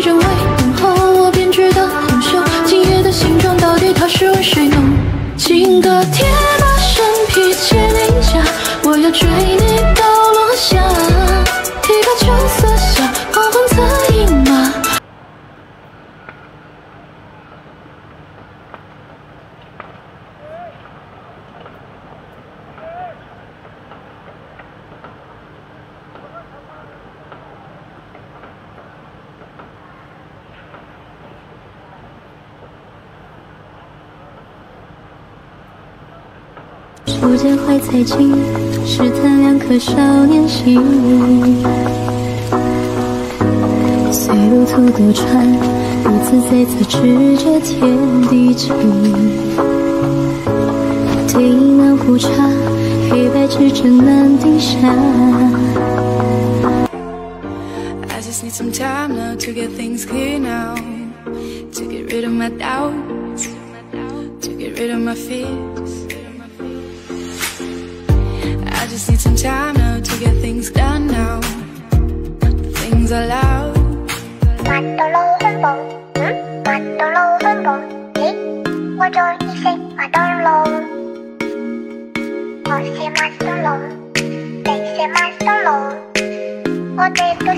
只为等候我编织的红袖，今夜的形状到底它是为谁弄？金戈铁马，身披千麟甲，我要追。初见怀才情，试探两颗少年心。随路途多舛，如此在此知觉天地情。对饮南湖茶，黑白之争难定下。I just need some time now to get things clear now. To get rid of my doubts, to get rid of my fears. just need some time now to get things done now. Things are loud. Mặt tôi lâu hơn bộ, mặt tôi lâu hơn bộ. Đấy, qua rồi đi xem mặt tôi lâu. Họ xem mặt tôi lâu, đánh xem mặt tôi lâu. Qua đây tôi